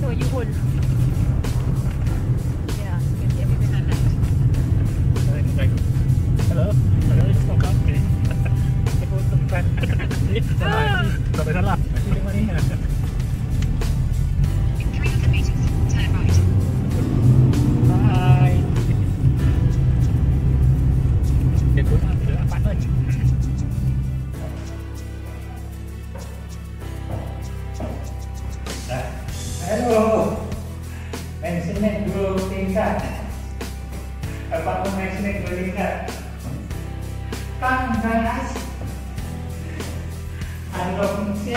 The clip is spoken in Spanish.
这个一会儿 panas ada fungsi